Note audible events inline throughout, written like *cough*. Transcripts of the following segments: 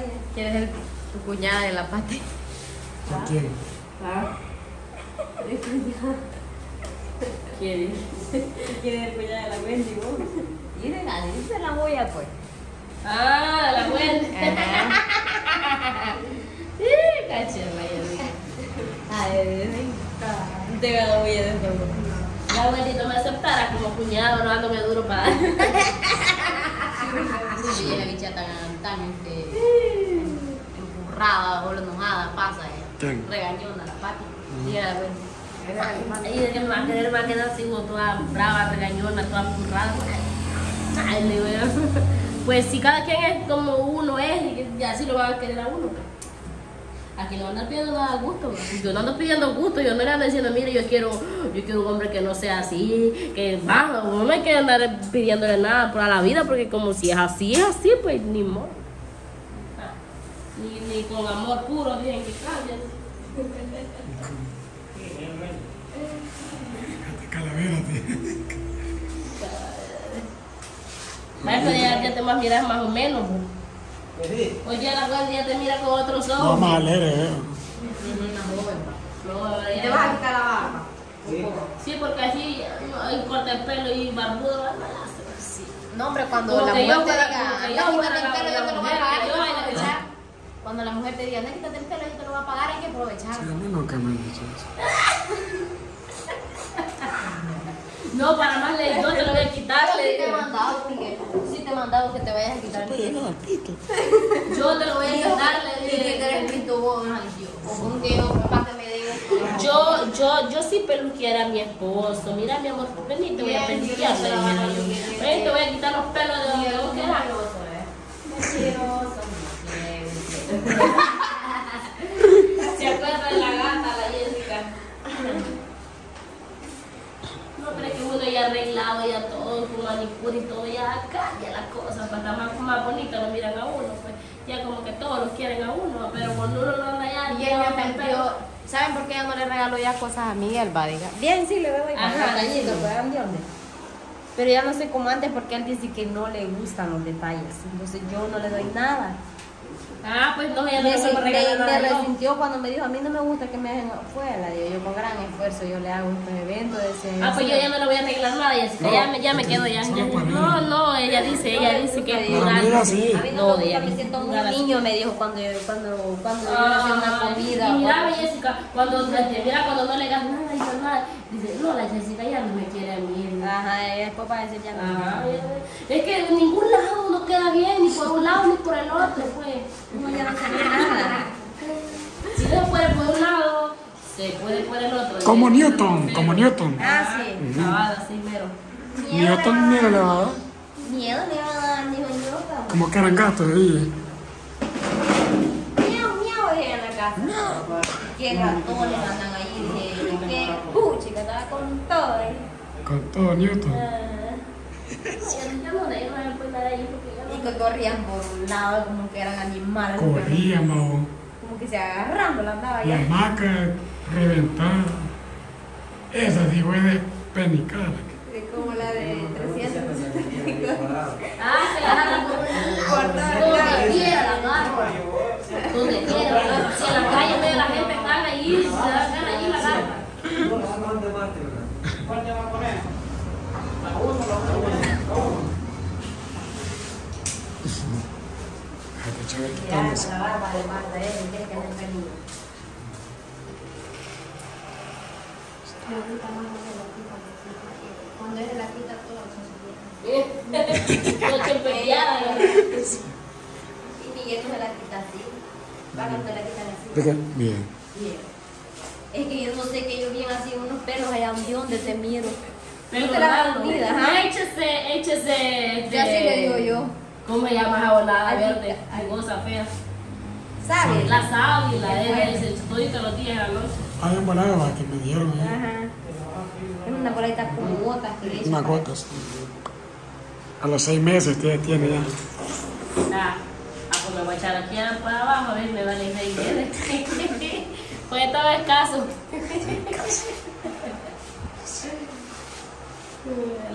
ella. ¿Quién es el, tu cuñada de la pati? ¿Con quién? Ah. ¿Quién es? ¿Quién es el cuñado de la Wendy, vos? Miren, dice la huella, pues. Ah, la Wendy. *laughs* Caché. Ay, Te veo la huella de todo. La Wendy no me aceptara como cuñado, no ando me duro para *laughs* sí, la bicha tan, tan, este, empurrada, o enojada, pasa ella. ¿Quién? Regañona, la pati. Sí, la Wendy. Ahí de que me va a querer, me va a quedar así, como toda brava, regañona, toda empurrada. Ay, le digo *laughs* yo. Pues si cada quien es como uno es, y y así lo van a querer a uno. Aquí no andan pidiendo nada gusto. pues. Yo no ando pidiendo gusto, yo no le ando diciendo, mire, yo quiero, yo quiero un hombre que no sea así, que baja, no hay que andar pidiéndole nada para la vida, porque como si es así, es así, pues ni modo. Ah, Ni, ni con amor puro, dicen que cambias. Calavera, tío. Maestro, ya, ya te más miras más o menos. pues. Ya la cual ya te mira con otros No, ojos. eh. No, ahora ¿Y ya- te vas a quitar la barba? Sí, porque así hay corta el pelo y barbudo. Sí. No, hombre, cuando Como la mujer yo te diga, yo quítate el pelo, yo te lo voy a pagar, yo voy a aprovechar. Cuando la mujer te diga, anda, quítate el pelo, yo te lo voy a pagar, hay que aprovechar. Sí, a mí nunca me han dicho eso. *laughs* No, para más le yo te lo voy a quitar. Yo le sí te he digo. mandado, Miguel. Mandado que te vayas a quitar el pito. *laughs* Yo te lo voy a quitar. le Y que eres pinto vos, ay, Dios. O con que yo, para que me diga. Yo, yo, yo sí peluqueara a mi esposo. Mira, mi amor, vení, te voy a peluquear. le te dije voy a yo. peluquear. Ven, te voy a quitar los pelos de donde vos quieras. Mentiroso, *laughs* ¿Se acuerda de la gata, la Jessica? No, pero es que uno ya arreglado, ya todo, con manicura y todo, ya cambia la cosa, para estar más, más bonito, lo miran a uno, pues ya como que todos los quieren a uno, pero cuando uno no anda allá, Y él me ofendió. ¿Saben por qué yo no le regalo ya cosas a Miguel, va? Diga. Bien, sí, le doy Ajá, sí. Pero ya no sé como antes porque él dice que no le gustan los detalles. Entonces yo no le doy nada. Ah, pues no, ya no Me, se- me- me resintió cuando me dijo, a mí no me gusta que me dejen afuera. Digo, yo con gran esfuerzo yo le hago estos eventos. Decía, Ah, pues yo ya no le voy a arreglar nada, Jessica, No, ya me, ya me quedo ya. ya- No, ella. no, ella dice, ella dice que es. A mí no, No, me gusta, ella me siento un niño, me dijo cuando, cuando, cuando yo hacía una Ah, cuando- cuando, mira, cuando no le das nada y nada, dice, no, la Jessica ya no me quiere a mí. Ajá, y después para decir ya no. Ajá. Es que en ningún lado no queda bien, ni por un lado ni por el otro, pues. Uno ya no sabe nada. Si no se puede por un lado, se puede por el otro. Como Ya, Newton, pero- como Newton. Ah, sí. Cabal, así mero. Newton. Miedo le va a dar, dijo yo. Como que eran gatos. Miau, miau, dije en la casa. Qué ratones andan ahí, dije. y Qué puchica, estaba con todo ahí. Con todo Newton. Ah, Yo yo Y no. que corrían por un lado como que eran animales. Corríamos. Como que se agarrando la andaba La allá. hamaca reventada. Esa sí fue de penicar. Como la de 365. *laughs* Ah, se la agarra por un lado. Donde quiera la agarra. Donde quiera la agarra. Si en la calle ve a la gente gana ahí, se da gana ahí la agarra. Mira, quitamos. la barba de Marta, eh, tiene que tener peludo. Cuando es *laughs* de la quita todo se subía. Noche peleada. Y Miguel no se la quita así. Va cuando la quitan así. Bien. Bien. Es que yo no sé que yo bien así unos pelos allá de donde te miro. Pero No te la ajá. Échese, échese. Yo así le digo yo. ¿Cómo se llama esa volada verde? Ay, cosa fea. ¿Sabes? La sábila, bueno. dice, todito los días en la noche. Hay un volado que me dieron ahí. Ajá. Es una bolita con gotas que le gotas. A los seis meses tiene, tiene ya. Ah, ah, pues me voy a echar aquí para abajo, a ver, me vale reír. *laughs* Pues todo es caso. *laughs*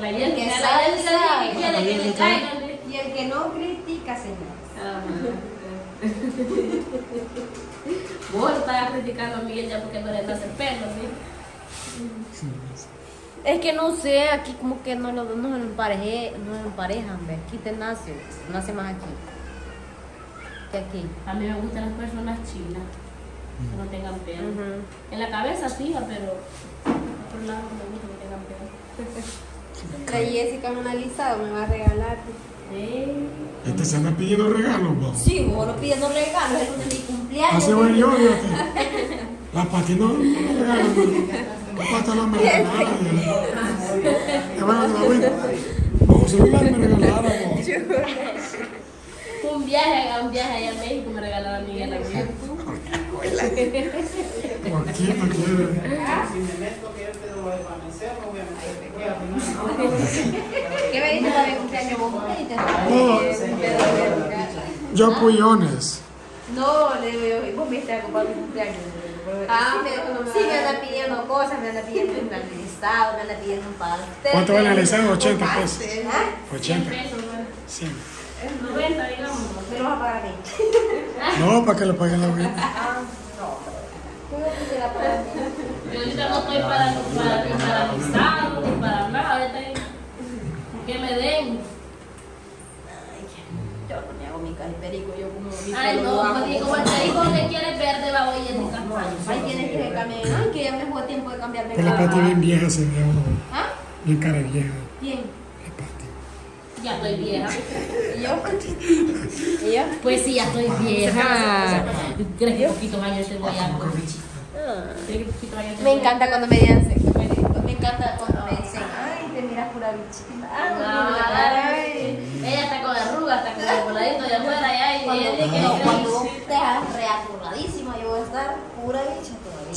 La El gente, que quiere que le caigan. Y el que no critica, señor. Ajá. Vos estás criticando a Miguel ya porque no le nace el pelo, ¿sí? Es que no sé, aquí como que no lo no lo empareje, no emparejan, ¿ves? Aquí te nace, nace más aquí que aquí. A mí me gustan las personas chinas, que no tengan pelo. En la cabeza fija, pero por otro lado no me gusta que tengan pelo. La Jessica me ha analizado, me va a regalar. Este se anda pidiendo regalos, vos. Sí, vos no pidiendo regalos, es de mi cumpleaños. Así voy yo, fíjate. *laughs* La pati no no. La pati no me regalaron. Ya bueno, que *laughs* la vuelta. Celular me regalaron. Un viaje, un viaje allá a México me regalaron a Miguel a *laughs* no quiere. Si me meto que yo te doy para vencer, obviamente te voy a firmar. ¿Qué me dices para mi cumpleaños? ¿Vos me? No, yo puyones. No, le digo yo, vos viste algo para mi cumpleaños. Ah, pero no me sí, va me a- anda pidiendo cosas, me anda pidiendo un analizado, me anda pidiendo un pastel. ¿Cuánto vale el alisado? 80 Un pesos. pastel. ¿Ah? 100 80. pesos, ¿no? 100. 90, digamos. Me lo vas a pagar a mí. No, para que lo paguen la vuelta. ¿Cómo que te la pagas a mí? Yo ahorita no estoy para, para, ni para alisado, ni para nada. Que me den. Yo no me hago mi caliperico, yo como mi Ay, no, pues, como el perico que quiere verde va hoy en mi campaña. Ahí tienes que cambiar. Ay, que ya me tiempo de cambiarme Pero la pati bien vieja se ve uno. ¿Ah? Bien cara vieja. Bien. Ya estoy vieja. ¿Y yo? ¿Y yo? Pues sí, ya estoy vieja. ¿Crees que poquitos años tengo ya? ¿Crees que poquitos años tengo Me encanta cuando me dicen, me, me encanta cuando me dicen, ay, te miras pura bichita. Ay, ella está con arrugas, está con el voladito de afuera ya y Cuando, ella que no, cuando vos te hagas reaturadísima, yo voy a estar pura bicha todavía.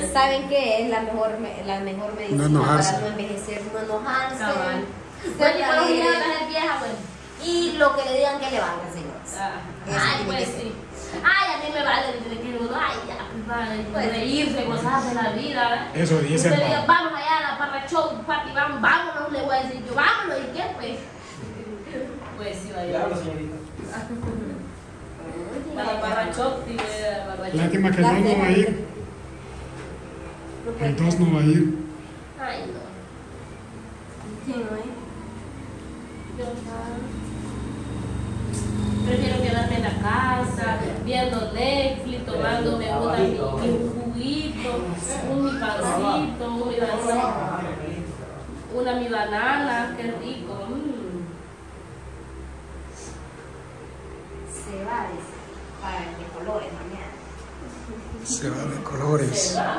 Ya. ¿Saben qué es la mejor, me- la mejor medicina No para no envejecer? No enojarse. Bueno, y. Y lo que le digan que le valga, señores. Ah, Ay, pues sí. Ay, a mí me vale decirle que uno, ay, ya, pues vale, Pues, reírse, gozarse la vida, ¿verdad? Eso dice Usted el diga, pavo. vamos allá a la parra show, papi, vamos, vámonos, le voy a decir yo, vámonos, ¿y qué, pues? Pues sí, vaya. Diablo, señorita. *laughs* Para la parra show, sí, la parra show. Lástima que el dos no va a ir. El dos no va a ir. Ay, no. ¿Quién no es? Yo, Prefiero quedarme en la casa, viendo Tomándome una, mi juguito, un mi pancito, un mi pancito, una mi banana, qué rico. mm. Se va, dice, para de colores mañana. Se va de colores. Se va,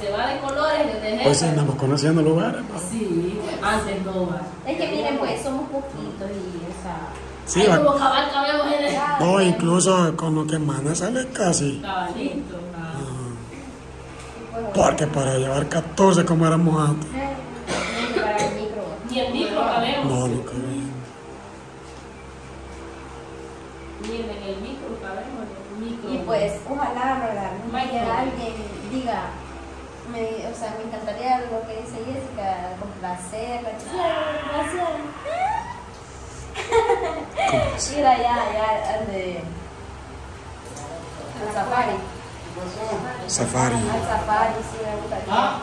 se va de colores desde Hoy sí andamos conociendo lugares. pa. Sí, antes no va. Es que miren, pues somos poquitos y esa. Sí, Ay, va. como cabal cabemos en el No, incluso con lo que manda sale casi. cabalito. Porque para llevar 14 como éramos antes. Ni el micro cabemos. No, no cabía. Ni en el micro cabemos. Y pues, ojalá, ¿verdad? Que alguien diga, me, o sea, me encantaría lo que dice Jessica, complacerla, complacer. Ir allá, allá al de. al safari. Safari. Al safari, sí, me gustaría. Ah,